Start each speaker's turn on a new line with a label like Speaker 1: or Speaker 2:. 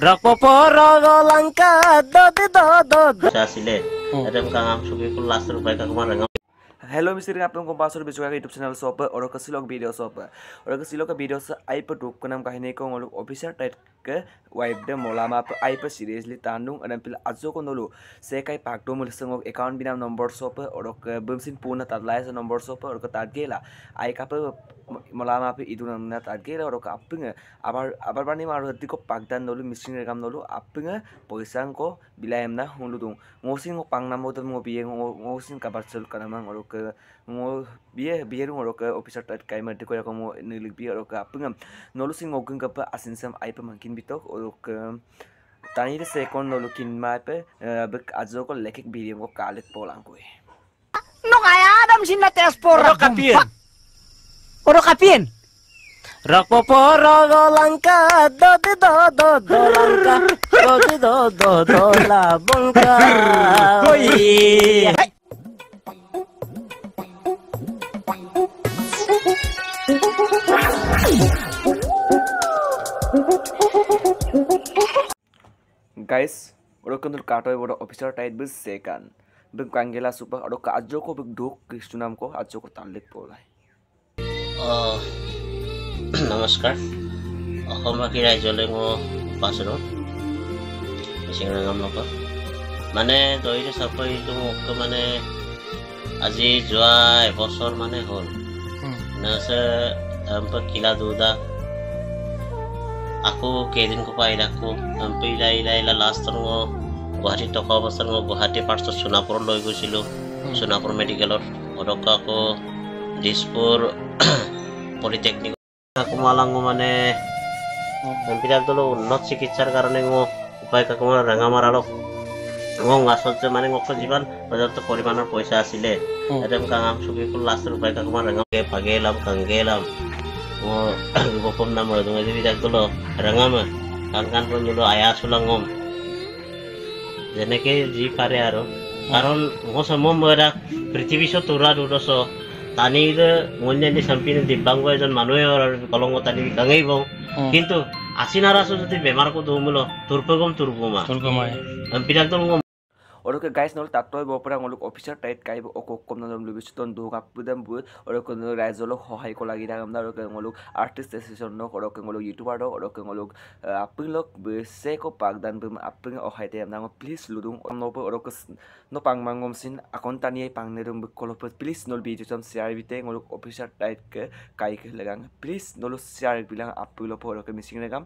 Speaker 1: rakopo
Speaker 2: rogo langka dodi dodo saya sile oh. ada yang kangen suki kulas terbaik kemarin hello मिस्त्री आप लोगों को पास भी चुका यूट्यूब चैनल शॉप और किसी लोग वीडियो शॉप और किसी लोग का वीडियो से आई पर टूप का नाम कहीं नहीं कहूँ लोग ऑफिसर टाइप के वाइप डे मोला माप आई पर सीरियसली तान लूँ और फिर आज को नोलू से कहीं पाक टू मिलते होंगे अकाउंट बिना नंबर शॉप और बिमसिन पूर्ण तदलाय से नंबर शॉप और तार गेला आई का मोला माप इधर ना तार गेला और आप अब अब बनी मारो दिको पाक दान नोलू मिस्त्री ने काम नोलू आप पैसा को बिलायम ना हूँ लू दूँ मोसिन को पांग नाम होता मोबी मोसिन का बार चल कर mo biye biye rung ro ka officer tat kai ma ko ko mo nilig biye ro ka pungam nolu sing ngogin ka pa asin sam ai pa mangkin bitok ro ka tani de sekon nolu kin ma pe bek ajo ko lekik biye ko kalet polang ko
Speaker 3: no kaya adam sin na test por
Speaker 4: Oro kapien.
Speaker 3: oro kapien
Speaker 4: Rapopo rogo langka do di do do do langka do di do do do la bonka. Oi.
Speaker 2: Guys ro kan dur kato boro officer tait bus sekan bek kangela supa ro ka ajo ko bek duk kristunam ko ajo ko tanlik polai
Speaker 1: নমস্কাৰ অসমবাসী ৰাইজলৈ মই পাইছিলোঁ মিচিং ৰঙাম লগত মানে দৈৰী চাকৰিটো মোক মানে আজি যোৱা এবছৰ মানে হ'ল নাছে তাম্পা কিলা দুদা আকৌ কেইদিন কোপা আহি থাকোঁ তাম্পা ইলাই ইলাই ইলা লাষ্টত মই গুৱাহাটীত থকা অৱস্থাত মই গুৱাহাটী ফাৰ্ষ্টত সোণাপুৰত লৈ গৈছিলোঁ সোণাপুৰ মেডিকেলত পটককৈ আকৌ দিছপুৰ পলিটেকনিক কুমালাঙো মানে এমপিডাক দলো উন্নত চিকিৎসাৰ কাৰণে মোক উপায় কাকুমাৰ ৰাঙামাৰালক মোক আচলতে মানে মোক যিমান পৰ্যাপ্ত পৰিমাণৰ পইচা আছিলে কাঙাম চুকি লাষ্টৰ উপায় কাকুমাৰ ৰাঙাকে ভাগে এলাম কাংগে এলাম মোৰ গোপম নাম ৰজঙাজীবিডাক দলো ৰাঙামা কাণ কাণ দলো আয়া চোলাঙম যেনেকে যি পাৰে আৰু কাৰণ মই সমম মই এটা পৃথিৱী তোৰা দুডছ টানিলে মন্যানি চাম্পিনে দিব্যাংগ এজন মানুহে কলংগ টানি গাঙেই বওঁ কিন্তু আচিনাৰ আছো যদি বেমাৰকো দৌমুলো তুৰ্পগম তুৰ্পমা বিৰাট
Speaker 2: oro ka ওরকে গাইজ নহলে তাত তই বপরা অলক অফিসার টাইট কাইব অক কম নদম লুবিছ তন দুক আপুদম বুই ওরক রাইজ অলক সহায় কো লাগি থাকাম দা ওরক অলক আর্টিস্ট এসোসিয়েশন নক ওরক অলক ইউটিউবার দ ওরক অলক আপিং লক সে কো পাকদান বুম আপিং অহাই দে আমনা প্লিজ লুদুং নপ ওরক ন পাং মাঙ্গম সিন আকন তানিয়াই পাং নেরুম কলপ প্লিজ নল বিজ সম শেয়ার বিতে অলক অফিসার টাইট কে কাই কে লাগাং প্লিজ নল শেয়ার বিলাং আপুলপ ওরক মিসিং রেগাম